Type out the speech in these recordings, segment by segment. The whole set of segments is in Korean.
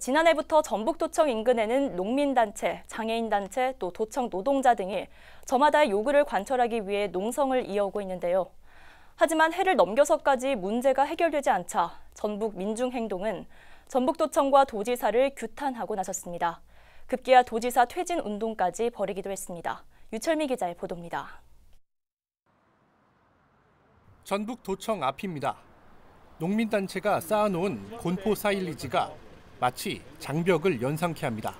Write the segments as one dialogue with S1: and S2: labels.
S1: 지난해부터 전북도청 인근에는 농민단체, 장애인단체, 또 도청 노동자 등이 저마다의 요구를 관철하기 위해 농성을 이어오고 있는데요. 하지만 해를 넘겨서까지 문제가 해결되지 않자 전북 민중행동은 전북도청과 도지사를 규탄하고 나섰습니다. 급기야 도지사 퇴진 운동까지 벌이기도 했습니다. 유철미 기자의 보도입니다.
S2: 전북 도청 앞입니다. 농민단체가 쌓아놓은 곤포 사일리지가 마치 장벽을 연상케 합니다.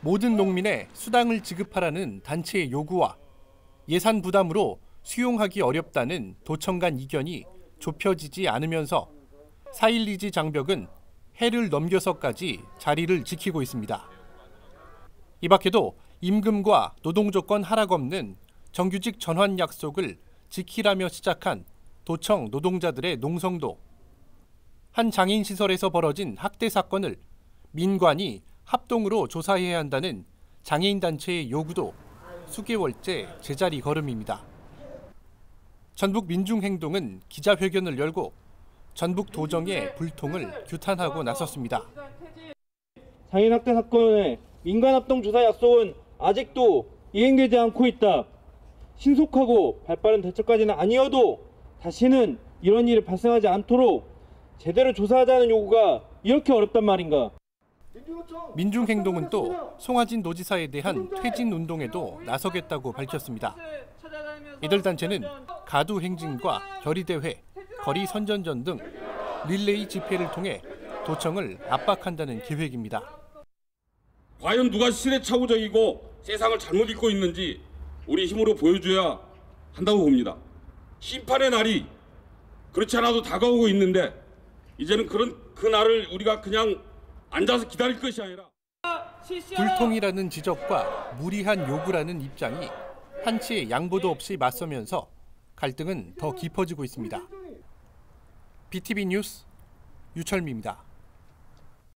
S2: 모든 농민의 수당을 지급하라는 단체의 요구와 예산 부담으로 수용하기 어렵다는 도청 간 이견이 좁혀지지 않으면서 사일리지 장벽은 해를 넘겨서까지 자리를 지키고 있습니다. 이 밖에도 임금과 노동조건 하락 없는 정규직 전환 약속을 지키라며 시작한 도청 노동자들의 농성도 한 장인 시설에서 벌어진 학대 사건을 민관이 합동으로 조사해야 한다는 장애인 단체의 요구도 수개월째 제자리 걸음입니다. 전북 민중행동은 기자회견을 열고 전북 도정의 불통을 규탄하고 나섰습니다.
S3: 장애인 학대 사건의 민간 합동 조사 약속은 아직도 이행되지 않고 있다. 신속하고 발빠른 대처까지는 아니어도 다시는 이런 일이 발생하지 않도록 제대로 조사하자는 요구가 이렇게 어렵단 말인가?
S2: 민중행동은 또 송하진 노지사에 대한 퇴진 운동에도 나서겠다고 밝혔습니다. 이들 단체는 가두 행진과 결의대회, 거리 선전전 등 릴레이 집회를 통해 도청을 압박한다는 계획입니다.
S4: 과연 누가 시대착오적이고 세상을 잘못 읽고 있는지 우리 힘으로 보여줘야 한다고 봅니다. 심판의 날이 그렇지 않아도 다가오고 있는데 이제는 그런 그 날을 우리가 그냥 앉아서 기다릴 것이 아니라
S2: 불통이라는 지적과 무리한 요구라는 입장이 한치의 양보도 없이 맞서면서 갈등은 더 깊어지고 있습니다. BTV 뉴스 유철미입니다.